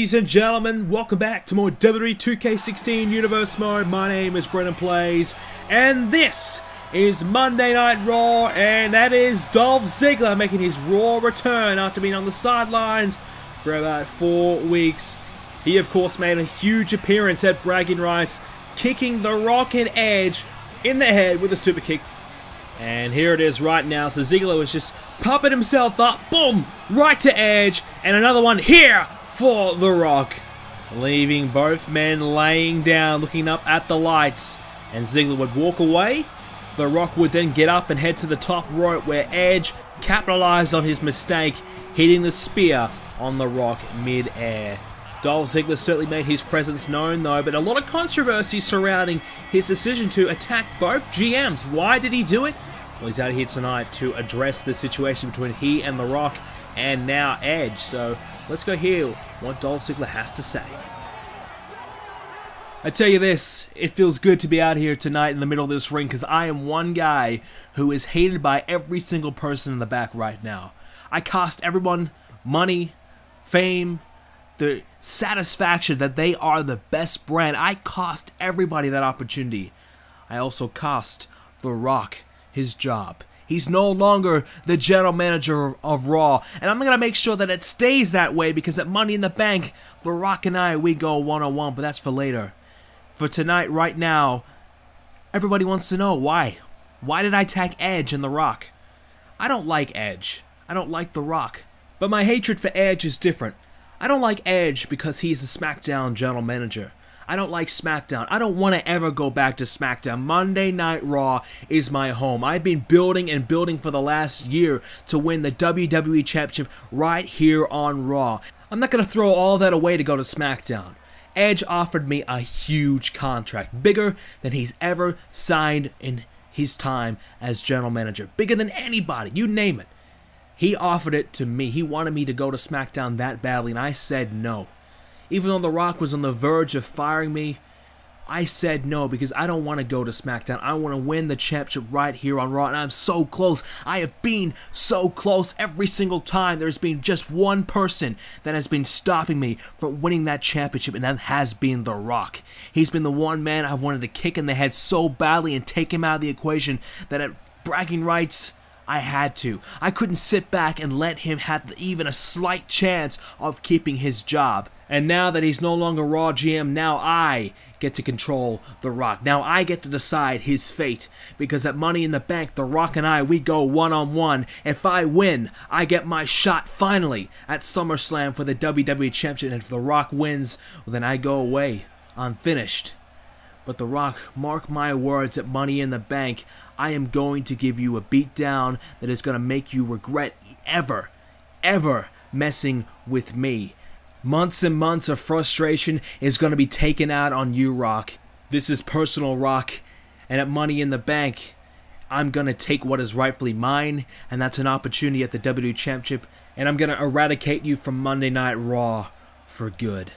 Ladies and gentlemen, welcome back to more WWE 2K16 Universe Mode. My name is BrendenPlayz, and this is Monday Night Raw, and that is Dolph Ziggler making his Raw return after being on the sidelines for about four weeks. He, of course, made a huge appearance at Bragging Rights, kicking The Rock and Edge in the head with a super kick. And here it is right now. So Ziggler was just pumping himself up. Boom! Right to Edge. And another one here for The Rock. Leaving both men laying down, looking up at the lights. And Ziggler would walk away. The Rock would then get up and head to the top rope where Edge capitalized on his mistake, hitting the spear on The Rock mid-air. Dolph Ziggler certainly made his presence known though, but a lot of controversy surrounding his decision to attack both GMs. Why did he do it? Well, he's out here tonight to address the situation between he and The Rock and now Edge. So let's go hear what Dolph Ziggler has to say. I tell you this, it feels good to be out here tonight in the middle of this ring because I am one guy who is hated by every single person in the back right now. I cost everyone money, fame, the satisfaction that they are the best brand. I cost everybody that opportunity. I also cost The Rock his job. He's no longer the general manager of Raw, and I'm gonna make sure that it stays that way because at Money in the Bank, The Rock and I we go one on one, but that's for later. For tonight, right now, everybody wants to know why. Why did I tag Edge and The Rock? I don't like Edge. I don't like The Rock. But my hatred for Edge is different. I don't like Edge because he's a SmackDown general manager. I don't like SmackDown. I don't want to ever go back to SmackDown. Monday Night Raw is my home. I've been building and building for the last year to win the WWE Championship right here on Raw. I'm not going to throw all that away to go to SmackDown. Edge offered me a huge contract, bigger than he's ever signed in his time as general manager, bigger than anybody, you name it. He offered it to me. He wanted me to go to SmackDown that badly, and I said no. Even though The Rock was on the verge of firing me, I said no because I don't want to go to SmackDown. I want to win the championship right here on Raw, and I'm so close. I have been so close every single time. There's been just one person that has been stopping me from winning that championship, and that has been The Rock. He's been the one man I've wanted to kick in the head so badly and take him out of the equation that at bragging rights, I had to. I couldn't sit back and let him have even a slight chance of keeping his job. And now that he's no longer Raw GM, now I get to control The Rock. Now I get to decide his fate. Because at Money in the Bank, The Rock and I, we go one on one. If I win, I get my shot finally at SummerSlam for the WWE Championship. And if The Rock wins, well, then I go away unfinished. But The Rock, mark my words at Money in the Bank, I am going to give you a beatdown that is going to make you regret ever, ever messing with me. Months and months of frustration is going to be taken out on you, Rock. This is personal, Rock. And at Money in the Bank, I'm going to take what is rightfully mine, and that's an opportunity at the WWE Championship, and I'm going to eradicate you from Monday Night Raw for good.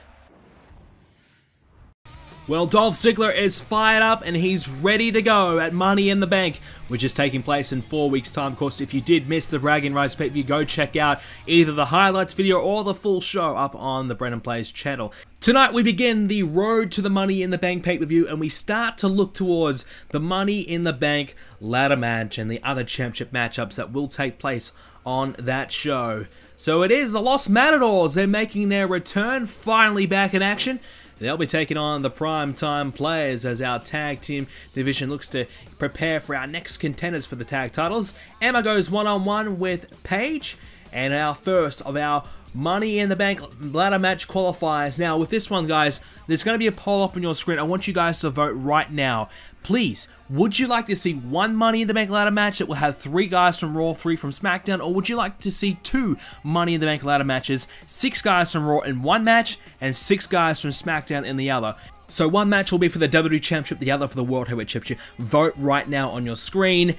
Well, Dolph Ziggler is fired up and he's ready to go at Money in the Bank, which is taking place in four weeks' time. Of course, if you did miss the Bragging Rights pay per view, go check out either the highlights video or the full show up on the BrendenPlayz channel. Tonight, we begin the road to the Money in the Bank pay per view and we start to look towards the Money in the Bank ladder match and the other championship matchups that will take place on that show. So it is the Los Matadors. They're making their return, finally back in action. They'll be taking on the prime time players as our tag team division looks to prepare for our next contenders for the tag titles. Emma goes one on one with Paige, and our first of our Money in the Bank ladder match qualifiers. Now, with this one, guys, there's going to be a poll up on your screen. I want you guys to vote right now. Please, would you like to see one Money in the Bank ladder match that will have three guys from Raw, three from SmackDown, or would you like to see two Money in the Bank ladder matches, six guys from Raw in one match, and six guys from SmackDown in the other? So one match will be for the WWE Championship, the other for the World Heavyweight Championship. Vote right now on your screen.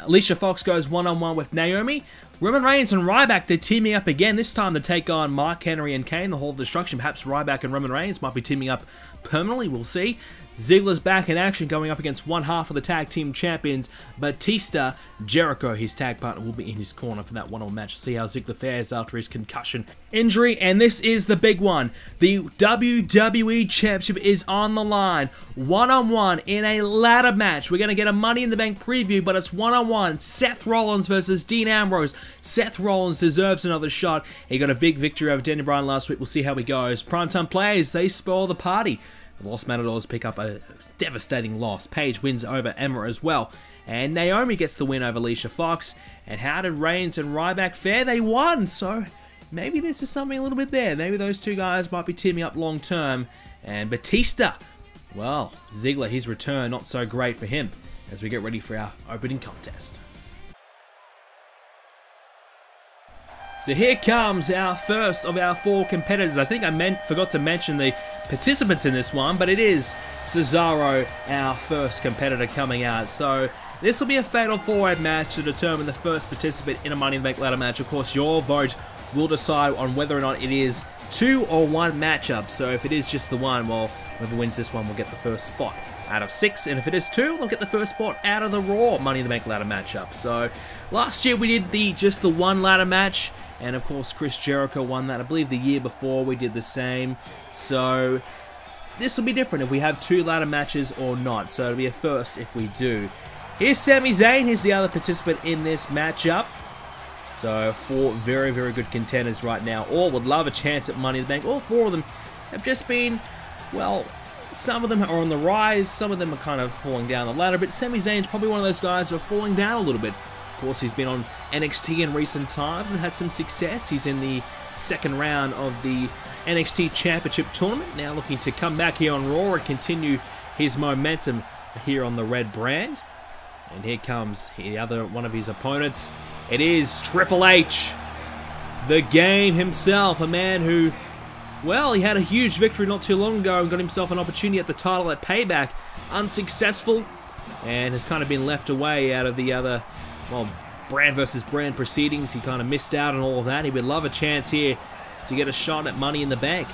Alicia Fox goes one-on-one -on -one with Naomi. Roman Reigns and Ryback, they're teaming up again, this time to take on Mark Henry and Kane, the Hall of Destruction. Perhaps Ryback and Roman Reigns might be teaming up permanently, we'll see. Ziggler's back in action going up against one half of the tag team champions, Batista. Jericho, his tag partner, will be in his corner for that one-on-one match. See how Ziggler fares after his concussion injury. And this is the big one. The WWE Championship is on the line. One-on-one in a ladder match. We're going to get a Money in the Bank preview, but it's one-on-one. Seth Rollins versus Dean Ambrose. Seth Rollins deserves another shot. He got a big victory over Daniel Bryan last week. We'll see how he goes. Primetime players, they spoil the party. The Los Matadors pick up a devastating loss. Paige wins over Emma as well. And Naomi gets the win over Alicia Fox. And how did Reigns and Ryback fare? They won, so maybe this is something a little bit there. Maybe those two guys might be teaming up long term. And Batista, well, Ziggler, his return, not so great for him as we get ready for our opening contest. So here comes our first of our four competitors. I think I meant forgot to mention the participants in this one, but it is Cesaro, our first competitor coming out. So this will be a fatal four-way match to determine the first participant in a Money in the Bank ladder match. Of course, your vote will decide on whether or not it is two or one matchup. So if it is just the one, well, whoever wins this one will get the first spot out of six, and if it is two, they'll get the first spot out of the Raw Money in the Bank ladder matchup. So last year we did the just the one ladder match. And of course, Chris Jericho won that. I believe the year before we did the same. So this will be different if we have two ladder matches or not. So it'll be a first if we do. Here's Sami Zayn. He's the other participant in this matchup. So four very, very good contenders right now. All would love a chance at Money in the Bank. All four of them have just been, well, some of them are on the rise. Some of them are kind of falling down the ladder. But Sami Zayn's probably one of those guys who are falling down a little bit. Of course, he's been on NXT in recent times and had some success. He's in the second round of the NXT Championship Tournament. Now looking to come back here on Raw and continue his momentum here on the red brand. And here comes the other one of his opponents. It is Triple H, the game himself, a man who, well, he had a huge victory not too long ago and got himself an opportunity at the title at Payback. Unsuccessful and has kind of been left away out of the other well, brand versus brand proceedings. He kind of missed out on all of that. He would love a chance here to get a shot at Money in the Bank.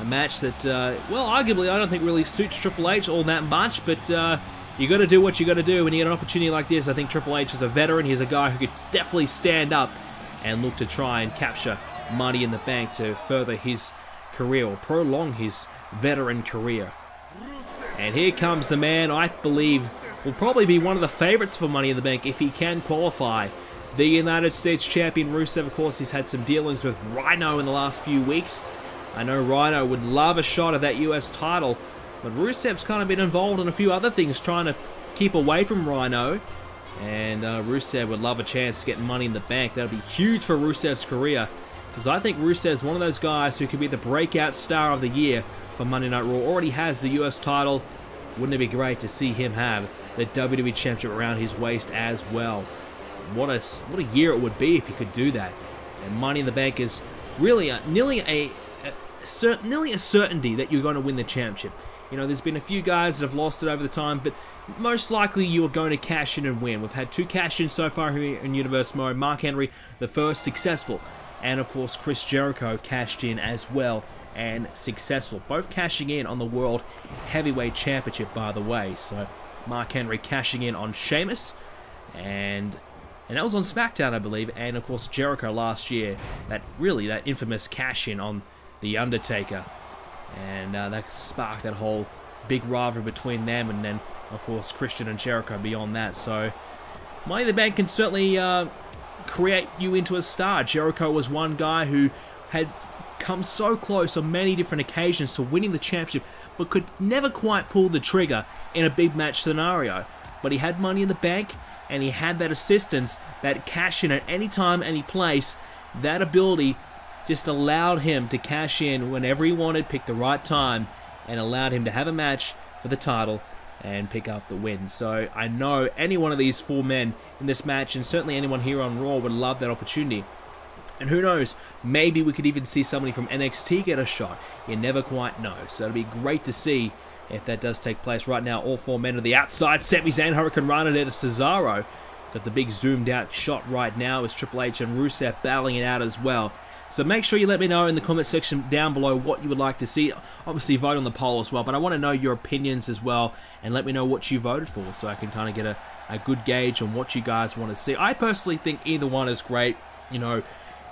A match that, uh, well, arguably I don't think really suits Triple H all that much, but uh, you got to do what you got to do when you get an opportunity like this. I think Triple H is a veteran. He's a guy who could definitely stand up and look to try and capture Money in the Bank to further his career or prolong his veteran career. And here comes the man I believe will probably be one of the favourites for Money in the Bank if he can qualify. The United States champion Rusev, of course, he's had some dealings with Rhino in the last few weeks. I know Rhino would love a shot at that US title, but Rusev's kind of been involved in a few other things trying to keep away from Rhino. And uh, Rusev would love a chance to get money in the bank. That would be huge for Rusev's career. Because I think Rusev's one of those guys who could be the breakout star of the year for Monday Night Raw. Already has the US title. Wouldn't it be great to see him have the WWE Championship around his waist as well. What a what a year it would be if he could do that. And Money in the Bank is really a, nearly a, nearly a certainty that you're going to win the championship. You know, there's been a few guys that have lost it over the time, but most likely you are going to cash in and win. We've had two cash ins so far here in Universe Mode. Mark Henry, the first successful, and of course Chris Jericho cashed in as well and successful. Both cashing in on the World Heavyweight Championship, by the way. So Mark Henry cashing in on Sheamus, and and that was on SmackDown, I believe, and of course Jericho last year. That really that infamous cash in on the Undertaker, and uh, that sparked that whole big rivalry between them, and then of course Christian and Jericho beyond that. So Money in the Bank can certainly uh, create you into a star. Jericho was one guy who had come so close on many different occasions to winning the championship, but could never quite pull the trigger in a big match scenario. But he had money in the bank, and he had that assistance, that cash in at any time, any place. That ability just allowed him to cash in whenever he wanted, pick the right time, and allowed him to have a match for the title and pick up the win. So I know any one of these four men in this match, and certainly anyone here on Raw, would love that opportunity. And who knows, maybe we could even see somebody from NXT get a shot. You never quite know. So it'd be great to see if that does take place. Right now, all four men are the outside. Sami Zayn, Hurricanrana there to Cesaro. Got the big zoomed out shot right now as Triple H and Rusev battling it out as well. So make sure you let me know in the comment section down below what you would like to see. Obviously vote on the poll as well, but I want to know your opinions as well and let me know what you voted for so I can kind of get a, a good gauge on what you guys want to see. I personally think either one is great. You know,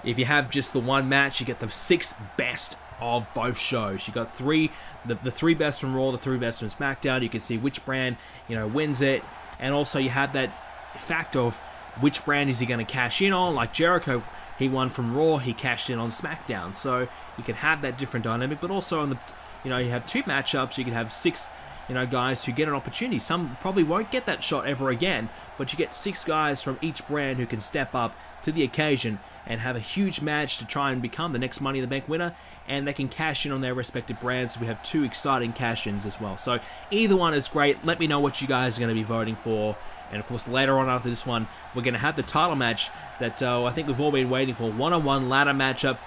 if you have just the one match, you get the six best of both shows. You got three, the, the three best from Raw, the three best from SmackDown. You can see which brand, you know, wins it. And also you have that fact of which brand is he going to cash in on. Like Jericho he won from Raw, he cashed in on SmackDown. So you can have that different dynamic, but also on the, you know, you have two matchups, you can have six, you know, guys who get an opportunity. Some probably won't get that shot ever again, but you get six guys from each brand who can step up to the occasion and have a huge match to try and become the next Money in the Bank winner, and they can cash in on their respective brands. We have two exciting cash-ins as well. So either one is great. Let me know what you guys are going to be voting for. And of course, later on after this one, we're going to have the title match that uh, I think we've all been waiting for. One-on-one ladder matchup,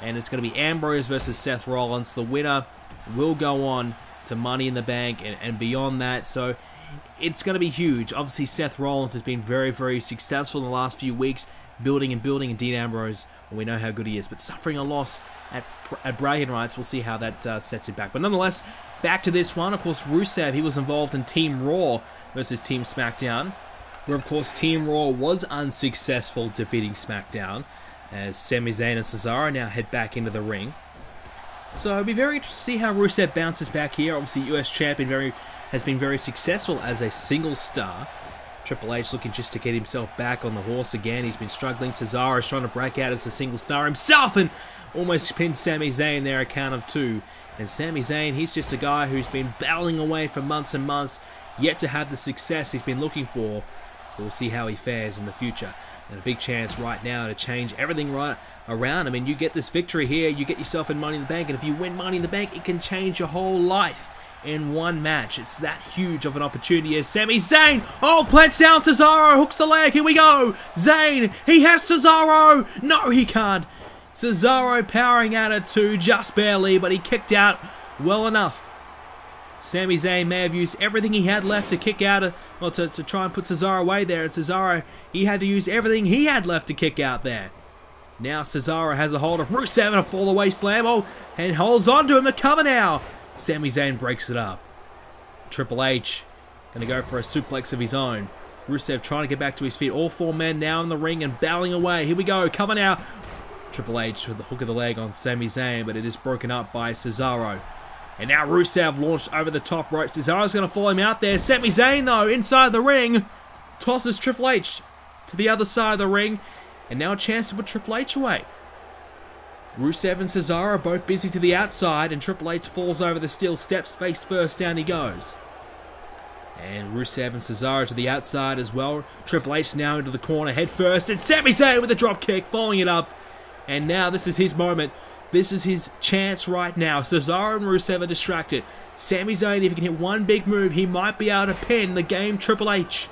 and it's going to be Ambrose versus Seth Rollins. The winner will go on to Money in the Bank and, and beyond that. So it's going to be huge. Obviously, Seth Rollins has been very, very successful in the last few weeks, building and building, and Dean Ambrose, well, we know how good he is, but suffering a loss at, at Bragging Rights, we'll see how that uh, sets him back. But nonetheless, back to this one. Of course, Rusev, he was involved in Team Raw versus Team SmackDown, where, of course, Team Raw was unsuccessful defeating SmackDown, as Sami Zayn and Cesaro now head back into the ring. So it'll be very interesting to see how Rusev bounces back here. Obviously, US champion very has been very successful as a single star. Triple H looking just to get himself back on the horse again. He's been struggling. Cesaro is trying to break out as a single star himself and almost pinned Sami Zayn there a count of two. And Sami Zayn, he's just a guy who's been battling away for months and months, yet to have the success he's been looking for. We'll see how he fares in the future. And a big chance right now to change everything right around. I mean, you get this victory here, you get yourself in Money in the Bank, and if you win Money in the Bank, it can change your whole life in one match. It's that huge of an opportunity as Sami Zayn, oh, plants down Cesaro, hooks the leg, here we go. Zayn, he has Cesaro. No, he can't. Cesaro powering out at two, just barely, but he kicked out well enough. Sami Zayn may have used everything he had left to kick out, of, well, to, to try and put Cesaro away there, and Cesaro, he had to use everything he had left to kick out there. Now Cesaro has a hold of Rusev and a fall away slam, oh, and holds on to him, a cover now. Sami Zayn breaks it up. Triple H going to go for a suplex of his own. Rusev trying to get back to his feet. All four men now in the ring and bowing away. Here we go. Cover now. Triple H with the hook of the leg on Sami Zayn, but it is broken up by Cesaro. And now Rusev launched over the top rope. Cesaro's going to follow him out there. Sami Zayn, though, inside the ring, tosses Triple H to the other side of the ring. And now a chance to put Triple H away. Rusev and Cesaro are both busy to the outside, and Triple H falls over the steel steps, face first, down he goes. And Rusev and Cesaro to the outside as well. Triple H now into the corner, head first, and Sami Zayn with a drop kick, following it up. And now this is his moment. This is his chance right now. Cesaro and Rusev are distracted. Sami Zayn, if he can hit one big move, he might be able to pin the game Triple H.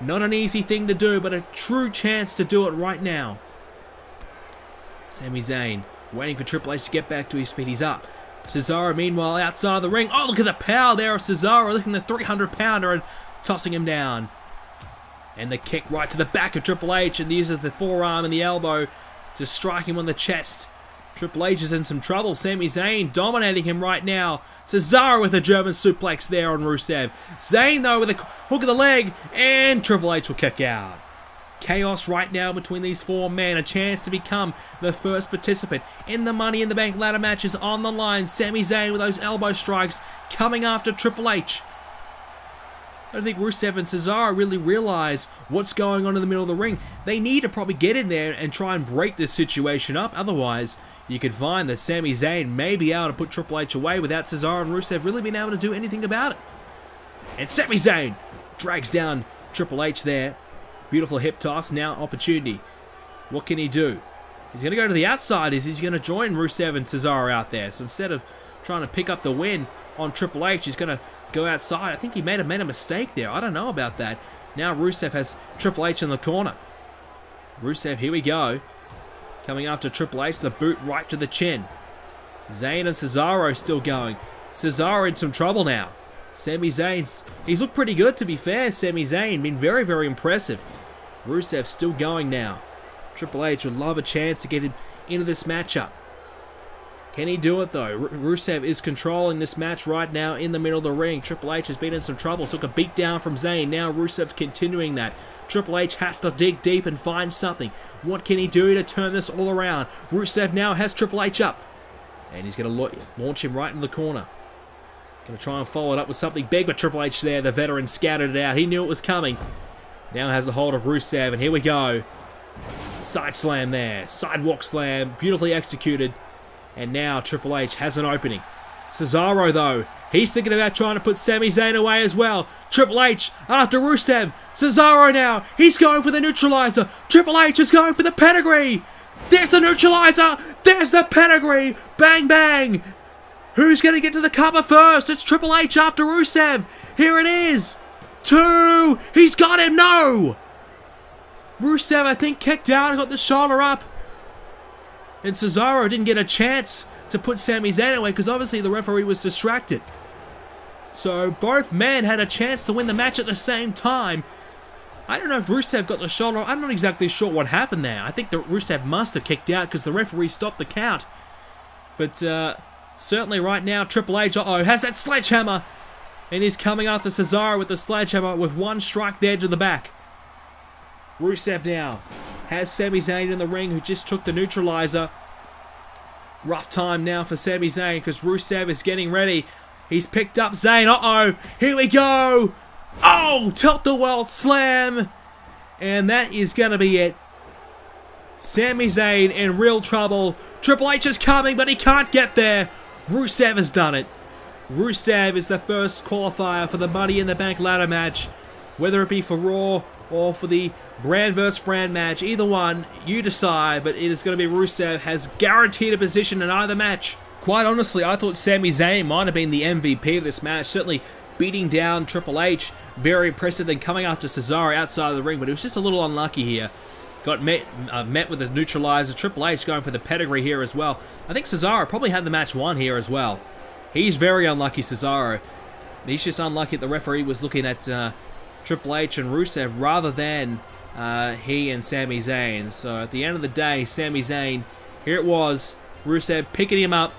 Not an easy thing to do, but a true chance to do it right now. Sami Zayn waiting for Triple H to get back to his feet. He's up. Cesaro, meanwhile, outside the ring. Oh, look at the power there of Cesaro, looking at the 300 pounder and tossing him down. And the kick right to the back of Triple H, and uses the forearm and the elbow to strike him on the chest. Triple H is in some trouble. Sami Zayn dominating him right now. Cesaro with a German suplex there on Rusev. Zayn, though, with a hook of the leg, and Triple H will kick out. Chaos right now between these four men. A chance to become the first participant in the Money in the Bank ladder matches on the line. Sami Zayn with those elbow strikes coming after Triple H. I don't think Rusev and Cesaro really realize what's going on in the middle of the ring. They need to probably get in there and try and break this situation up. Otherwise, you could find that Sami Zayn may be able to put Triple H away without Cesaro and Rusev really being able to do anything about it. And Sami Zayn drags down Triple H there. Beautiful hip toss. Now opportunity. What can he do? He's going to go to the outside. Is he's going to join Rusev and Cesaro out there. So instead of trying to pick up the win on Triple H, he's going to go outside. I think he may have made a mistake there. I don't know about that. Now Rusev has Triple H in the corner. Rusev, here we go. Coming after Triple H, the boot right to the chin. Zayn and Cesaro still going. Cesaro in some trouble now. Sami Zayn, he's looked pretty good to be fair, Sami Zayn. Been very, very impressive. Rusev still going now. Triple H would love a chance to get him into this matchup. Can he do it though? Rusev is controlling this match right now in the middle of the ring. Triple H has been in some trouble. Took a beat down from Zayn. Now Rusev continuing that. Triple H has to dig deep and find something. What can he do to turn this all around? Rusev now has Triple H up. And he's going to launch him right in the corner. Going to try and follow it up with something big, but Triple H there, the veteran, scattered it out. He knew it was coming. Now has a hold of Rusev, and here we go. Side slam there. Sidewalk slam. Beautifully executed. And now Triple H has an opening. Cesaro, though, he's thinking about trying to put Sami Zayn away as well. Triple H after Rusev. Cesaro now. He's going for the neutralizer. Triple H is going for the pedigree. There's the neutralizer. There's the pedigree. Bang, bang. Who's going to get to the cover first? It's Triple H after Rusev. Here it is. Two. He's got him. No. Rusev, I think, kicked out got the shoulder up. And Cesaro didn't get a chance to put Sami Zayn away because obviously the referee was distracted. So both men had a chance to win the match at the same time. I don't know if Rusev got the shoulder. I'm not exactly sure what happened there. I think that Rusev must have kicked out because the referee stopped the count. But uh, certainly right now, Triple H, uh-oh, has that sledgehammer. And he's coming after Cesaro with the sledgehammer with one strike there to the back. Rusev now has Sami Zayn in the ring who just took the neutralizer. Rough time now for Sami Zayn because Rusev is getting ready. He's picked up Zayn. Uh-oh. Here we go. Oh, tilt-a-whirl slam. And that is going to be it. Sami Zayn in real trouble. Triple H is coming, but he can't get there. Rusev has done it. Rusev is the first qualifier for the Money in the Bank ladder match. Whether it be for Raw or for the brand versus brand match. Either one, you decide, but it is going to be Rusev has guaranteed a position in either match. Quite honestly, I thought Sami Zayn might have been the MVP of this match. Certainly beating down Triple H. Very impressive. Then coming after Cesaro outside of the ring, but it was just a little unlucky here. Got met, uh, met with a neutralizer. Triple H going for the pedigree here as well. I think Cesaro probably had the match won here as well. He's very unlucky, Cesaro. He's just unlucky the referee was looking at uh, Triple H and Rusev rather than uh, he and Sami Zayn. So at the end of the day, Sami Zayn, here it was, Rusev picking him up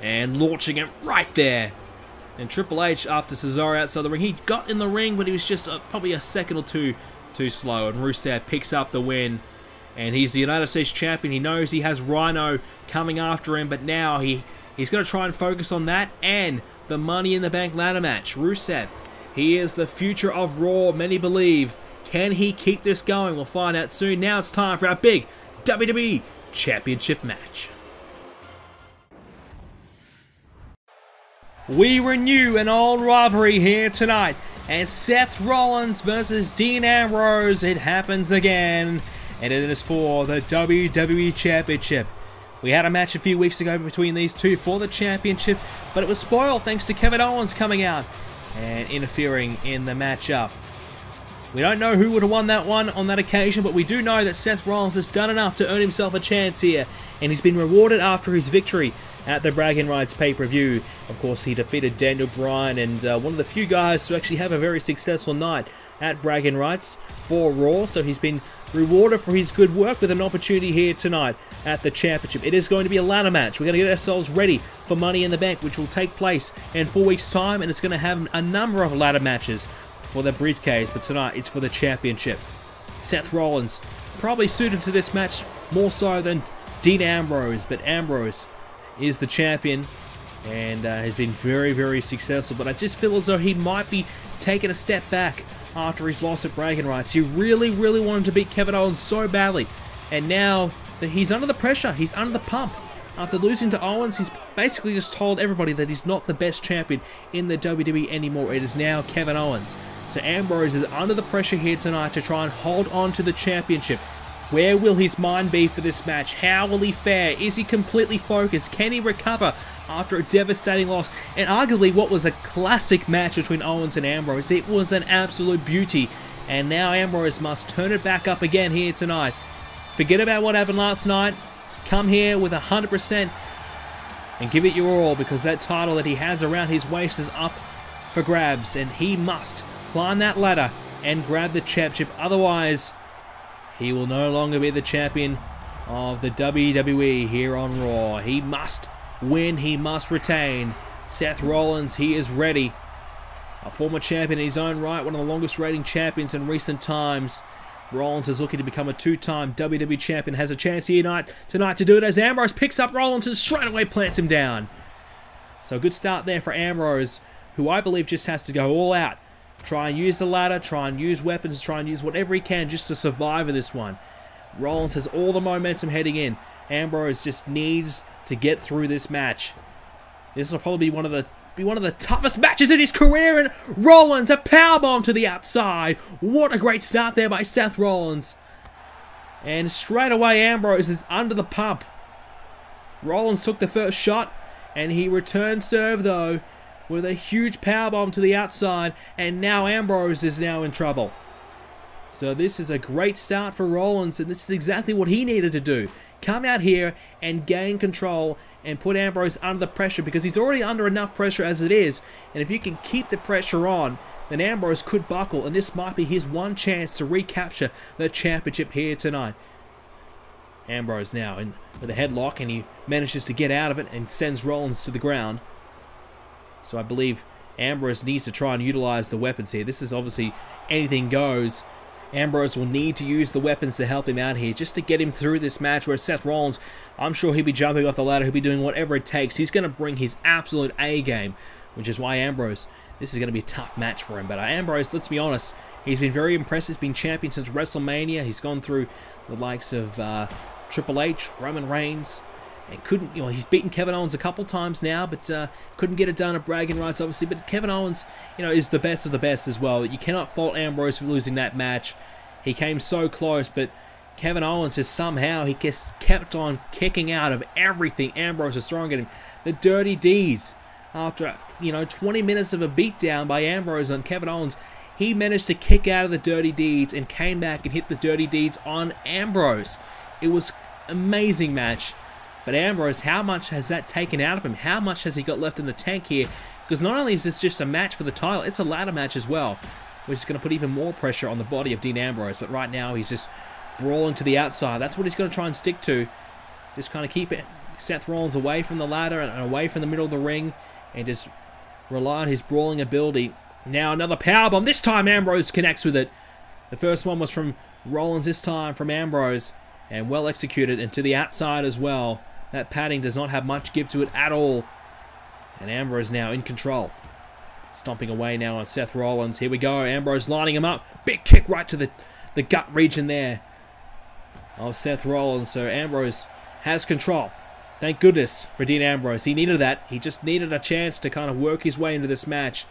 and launching him right there. And Triple H, after Cesaro outside the ring, he got in the ring, but he was just uh, probably a second or two too slow. And Rusev picks up the win. And he's the United States champion. He knows he has Rhino coming after him, but now he, he's going to try and focus on that and the Money in the Bank ladder match. Rusev he is the future of Raw, many believe. Can he keep this going? We'll find out soon. Now it's time for our big WWE Championship match. We renew an old rivalry here tonight as Seth Rollins versus Dean Ambrose. It happens again, and it is for the WWE Championship. We had a match a few weeks ago between these two for the championship, but it was spoiled thanks to Kevin Owens coming out and interfering in the matchup. We don't know who would have won that one on that occasion, but we do know that Seth Rollins has done enough to earn himself a chance here, and he's been rewarded after his victory at the Bragging Rights pay-per-view. Of course, he defeated Daniel Bryan, and uh, one of the few guys to actually have a very successful night at Bragging Rights for Raw, so he's been rewarded for his good work with an opportunity here tonight at the championship. It is going to be a ladder match. We're going to get ourselves ready for Money in the Bank, which will take place in four weeks' time, and it's going to have a number of ladder matches for the briefcase, but tonight it's for the championship. Seth Rollins probably suited to this match more so than Dean Ambrose, but Ambrose is the champion and uh, has been very, very successful. But I just feel as though he might be taking a step back after his loss at Bragging Rights. He really, really wanted to beat Kevin Owens so badly. And now that he's under the pressure, he's under the pump. After losing to Owens, he's basically just told everybody that he's not the best champion in the WWE anymore. It is now Kevin Owens. So Ambrose is under the pressure here tonight to try and hold on to the championship. Where will his mind be for this match? How will he fare? Is he completely focused? Can he recover after a devastating loss and arguably what was a classic match between Owens and Ambrose. It was an absolute beauty and now Ambrose must turn it back up again here tonight. Forget about what happened last night. Come here with 100% and give it your all because that title that he has around his waist is up for grabs and he must climb that ladder and grab the championship. Otherwise, he will no longer be the champion of the WWE here on Raw. He must win, he must retain. Seth Rollins, he is ready. A former champion in his own right, one of the longest reigning champions in recent times. Rollins is looking to become a two-time WWE champion. Has a chance here tonight, tonight to do it as Ambrose picks up Rollins and straight away plants him down. So a good start there for Ambrose, who I believe just has to go all out. Try and use the ladder, try and use weapons, try and use whatever he can just to survive in this one. Rollins has all the momentum heading in. Ambrose just needs to get through this match. This will probably be one of the be one of the toughest matches in his career, and Rollins a powerbomb to the outside. What a great start there by Seth Rollins. And straight away Ambrose is under the pump. Rollins took the first shot, and he returned serve though with a huge powerbomb to the outside, and now Ambrose is now in trouble. So this is a great start for Rollins, and this is exactly what he needed to do. Come out here and gain control and put Ambrose under the pressure because he's already under enough pressure as it is. And if you can keep the pressure on, then Ambrose could buckle, and this might be his one chance to recapture the championship here tonight. Ambrose now in with a headlock, and he manages to get out of it and sends Rollins to the ground. So I believe Ambrose needs to try and utilize the weapons here. This is obviously anything goes Ambrose will need to use the weapons to help him out here, just to get him through this match where Seth Rollins, I'm sure he'll be jumping off the ladder, he'll be doing whatever it takes. He's going to bring his absolute A game, which is why Ambrose, this is going to be a tough match for him. But uh, Ambrose, let's be honest, he's been very impressive. He's been champion since WrestleMania. He's gone through the likes of uh, Triple H, Roman Reigns, and couldn't, you know, he's beaten Kevin Owens a couple times now, but uh, couldn't get it done at bragging rights, obviously. But Kevin Owens, you know, is the best of the best as well. You cannot fault Ambrose for losing that match. He came so close, but Kevin Owens has somehow he kept on kicking out of everything Ambrose is throwing at him. The dirty deeds. After, you know, 20 minutes of a beatdown by Ambrose on Kevin Owens, he managed to kick out of the dirty deeds and came back and hit the dirty deeds on Ambrose. It was amazing match. But Ambrose, how much has that taken out of him? How much has he got left in the tank here? Because not only is this just a match for the title, it's a ladder match as well, which is going to put even more pressure on the body of Dean Ambrose. But right now, he's just brawling to the outside. That's what he's going to try and stick to. Just kind of keep it, Seth Rollins away from the ladder and away from the middle of the ring, and just rely on his brawling ability. Now another power bomb. This time Ambrose connects with it. The first one was from Rollins. This time from Ambrose, and well executed and to the outside as well. That padding does not have much give to it at all. And Ambrose now in control. Stomping away now on Seth Rollins. Here we go. Ambrose lining him up. Big kick right to the, the gut region there of Seth Rollins. So Ambrose has control. Thank goodness for Dean Ambrose. He needed that. He just needed a chance to kind of work his way into this match.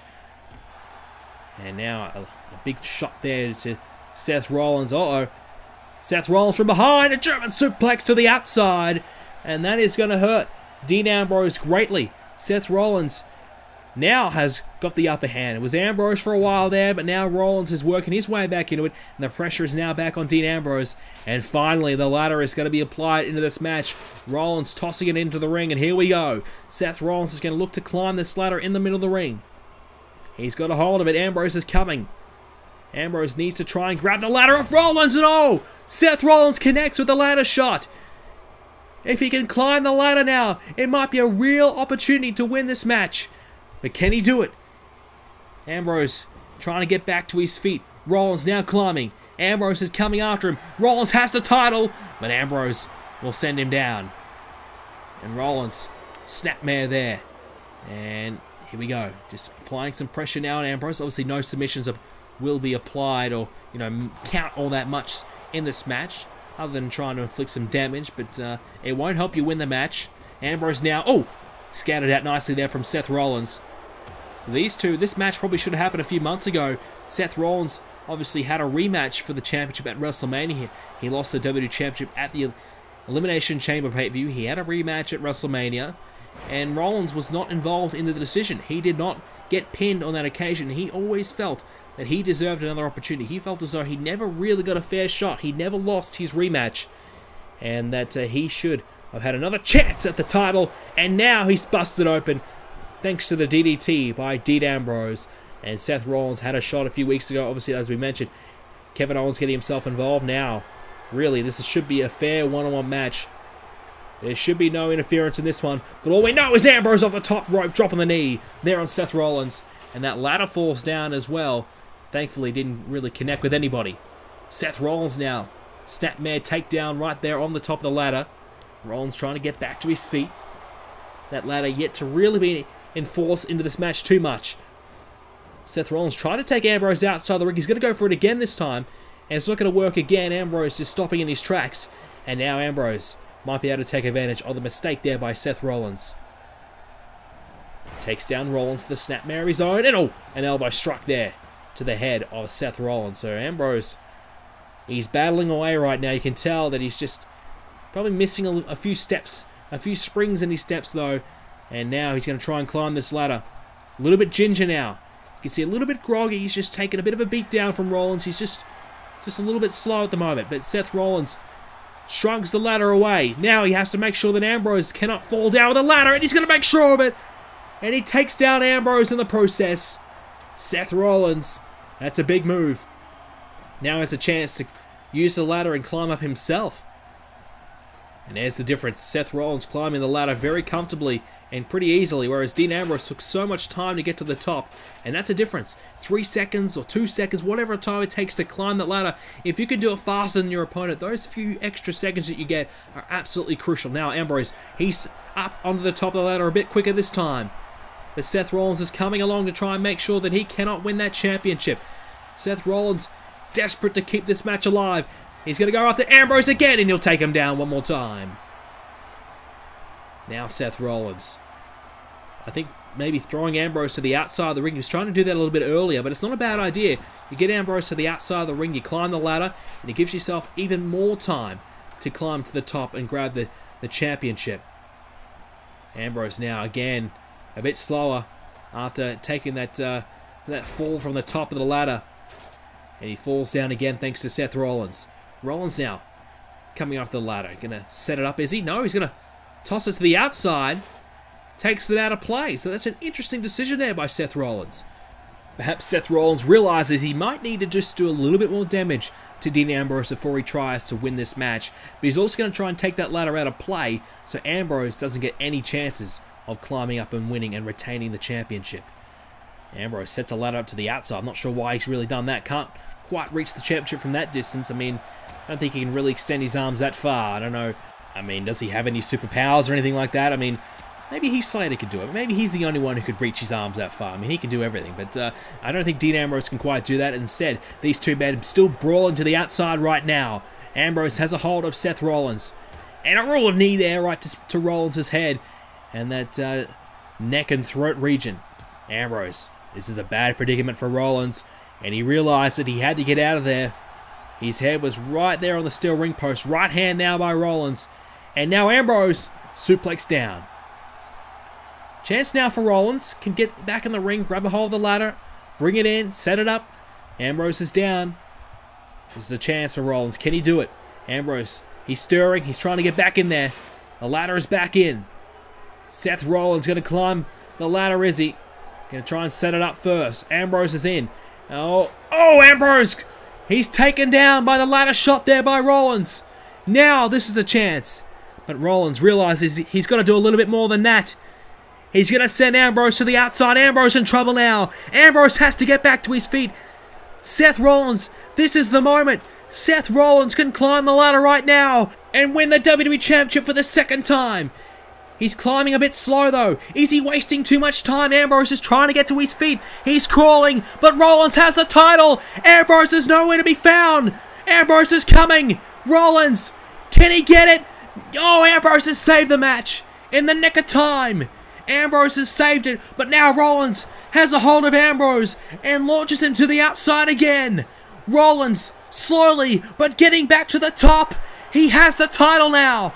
And now a, a big shot there to Seth Rollins. Uh-oh. Seth Rollins from behind. A German suplex to the outside and that is going to hurt Dean Ambrose greatly. Seth Rollins now has got the upper hand. It was Ambrose for a while there, but now Rollins is working his way back into it, and the pressure is now back on Dean Ambrose. And finally, the ladder is going to be applied into this match. Rollins tossing it into the ring, and here we go. Seth Rollins is going to look to climb this ladder in the middle of the ring. He's got a hold of it. Ambrose is coming. Ambrose needs to try and grab the ladder of Rollins, and oh! Seth Rollins connects with the ladder shot. If he can climb the ladder now, it might be a real opportunity to win this match. But can he do it? Ambrose trying to get back to his feet. Rollins now climbing. Ambrose is coming after him. Rollins has the title, but Ambrose will send him down. And Rollins, snapmare there. And here we go. Just applying some pressure now on Ambrose. Obviously, no submissions will be applied or, you know, count all that much in this match other than trying to inflict some damage, but uh, it won't help you win the match. Ambrose now, oh, scattered out nicely there from Seth Rollins. These two, this match probably should have happened a few months ago. Seth Rollins obviously had a rematch for the championship at WrestleMania. He lost the WWE Championship at the Elimination Chamber pay-per-view. He had a rematch at WrestleMania, and Rollins was not involved in the decision. He did not get pinned on that occasion. He always felt that he deserved another opportunity. He felt as though he never really got a fair shot. He never lost his rematch. And that uh, he should have had another chance at the title. And now he's busted open thanks to the DDT by Dean Ambrose. And Seth Rollins had a shot a few weeks ago. Obviously, as we mentioned, Kevin Owens getting himself involved now. Really, this should be a fair one-on-one -on -one match. There should be no interference in this one. But all we know is Ambrose off the top rope, dropping the knee there on Seth Rollins. And that ladder falls down as well. Thankfully, didn't really connect with anybody. Seth Rollins now. Snapmare takedown right there on the top of the ladder. Rollins trying to get back to his feet. That ladder yet to really be enforced into this match too much. Seth Rollins trying to take Ambrose outside the ring. He's going to go for it again this time. And it's not going to work again. Ambrose just stopping in his tracks. And now Ambrose might be able to take advantage of the mistake there by Seth Rollins. Takes down Rollins to the snapmare of own. And oh, an elbow struck there to the head of Seth Rollins. So Ambrose, he's battling away right now. You can tell that he's just probably missing a, a few steps, a few springs in his steps though. And now he's going to try and climb this ladder. A little bit ginger now. You can see a little bit groggy. He's just taking a bit of a beat down from Rollins. He's just just a little bit slow at the moment, but Seth Rollins shrugs the ladder away. Now he has to make sure that Ambrose cannot fall down with the ladder, and he's going to make sure of it. And he takes down Ambrose in the process. Seth Rollins, that's a big move. Now has a chance to use the ladder and climb up himself. And there's the difference. Seth Rollins climbing the ladder very comfortably and pretty easily, whereas Dean Ambrose took so much time to get to the top. And that's a difference. Three seconds or two seconds, whatever time it takes to climb that ladder, if you can do it faster than your opponent, those few extra seconds that you get are absolutely crucial. Now, Ambrose, he's up onto the top of the ladder a bit quicker this time. But Seth Rollins is coming along to try and make sure that he cannot win that championship. Seth Rollins desperate to keep this match alive. He's going to go after Ambrose again, and he'll take him down one more time. Now Seth Rollins. I think maybe throwing Ambrose to the outside of the ring. He was trying to do that a little bit earlier, but it's not a bad idea. You get Ambrose to the outside of the ring, you climb the ladder, and it gives yourself even more time to climb to the top and grab the, the championship. Ambrose now, again, a bit slower after taking that, uh, that fall from the top of the ladder. And he falls down again thanks to Seth Rollins. Rollins now coming off the ladder. Gonna set it up, is he? No, he's gonna toss it to the outside. Takes it out of play. So that's an interesting decision there by Seth Rollins. Perhaps Seth Rollins realizes he might need to just do a little bit more damage to Dean Ambrose before he tries to win this match. But he's also going to try and take that ladder out of play so Ambrose doesn't get any chances of climbing up and winning and retaining the championship. Ambrose sets a ladder up to the outside. I'm not sure why he's really done that. Can't quite reach the championship from that distance. I mean, I don't think he can really extend his arms that far. I don't know. I mean, does he have any superpowers or anything like that? I mean, maybe Heath Slater could do it. Maybe he's the only one who could reach his arms that far. I mean, he can do everything. But uh, I don't think Dean Ambrose can quite do that. Instead, these two men still brawling to the outside right now. Ambrose has a hold of Seth Rollins. And a raw knee there right to, to Rollins' head. And that uh, neck and throat region. Ambrose. This is a bad predicament for Rollins and he realized that he had to get out of there. His head was right there on the steel ring post. Right hand now by Rollins. And now Ambrose suplex down. Chance now for Rollins. Can get back in the ring, grab a hold of the ladder, bring it in, set it up. Ambrose is down. This is a chance for Rollins. Can he do it? Ambrose, he's stirring. He's trying to get back in there. The ladder is back in. Seth Rollins going to climb the ladder, is he? Going to try and set it up first. Ambrose is in. Oh, oh, Ambrose! He's taken down by the ladder shot there by Rollins. Now, this is the chance. But Rollins realizes he's got to do a little bit more than that. He's going to send Ambrose to the outside. Ambrose in trouble now. Ambrose has to get back to his feet. Seth Rollins, this is the moment. Seth Rollins can climb the ladder right now and win the WWE Championship for the second time. He's climbing a bit slow though. Is he wasting too much time? Ambrose is trying to get to his feet. He's crawling, but Rollins has the title. Ambrose is nowhere to be found. Ambrose is coming. Rollins, can he get it? Oh, Ambrose has saved the match in the nick of time. Ambrose has saved it, but now Rollins has a hold of Ambrose and launches him to the outside again. Rollins, slowly, but getting back to the top. He has the title now.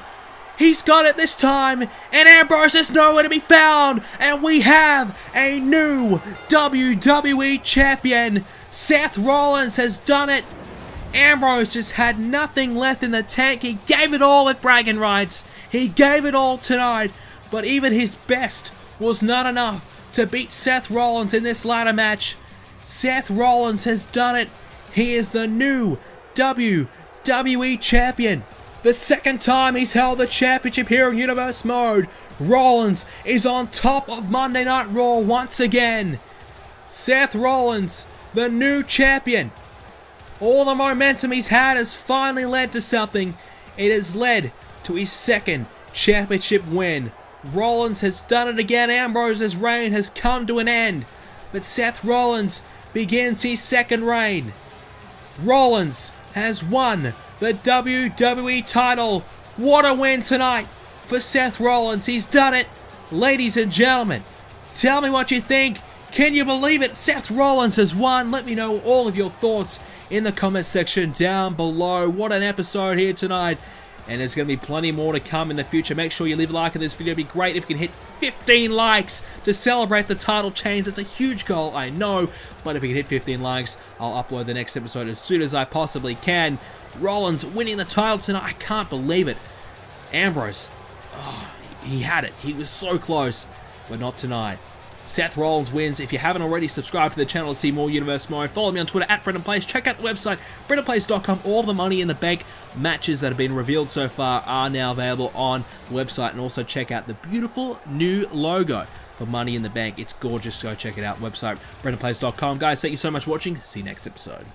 He's got it this time, and Ambrose is nowhere to be found, and we have a new WWE Champion. Seth Rollins has done it. Ambrose just had nothing left in the tank. He gave it all at bragging rights. He gave it all tonight, but even his best was not enough to beat Seth Rollins in this ladder match. Seth Rollins has done it. He is the new WWE WWE Champion. The second time he's held the championship here in Universe Mode. Rollins is on top of Monday Night Raw once again. Seth Rollins, the new champion. All the momentum he's had has finally led to something. It has led to his second championship win. Rollins has done it again. Ambrose's reign has come to an end. But Seth Rollins begins his second reign. Rollins has won the WWE title. What a win tonight for Seth Rollins. He's done it. Ladies and gentlemen, tell me what you think. Can you believe it? Seth Rollins has won. Let me know all of your thoughts in the comment section down below. What an episode here tonight. And there's going to be plenty more to come in the future. Make sure you leave a like on this video. It'd be great if you can hit 15 likes to celebrate the title change. That's a huge goal, I know. But if you can hit 15 likes, I'll upload the next episode as soon as I possibly can. Rollins winning the title tonight. I can't believe it. Ambrose, oh, he had it. He was so close, but not tonight. Seth Rollins wins. If you haven't already, subscribe to the channel to see more Universe Mode. Follow me on Twitter at BrendenPlayz. Check out the website, BrendenPlayz.com. All the Money in the Bank matches that have been revealed so far are now available on the website. And also check out the beautiful new logo for Money in the Bank. It's gorgeous. Go check it out. Website, BrendenPlayz.com. Guys, thank you so much for watching. See you next episode.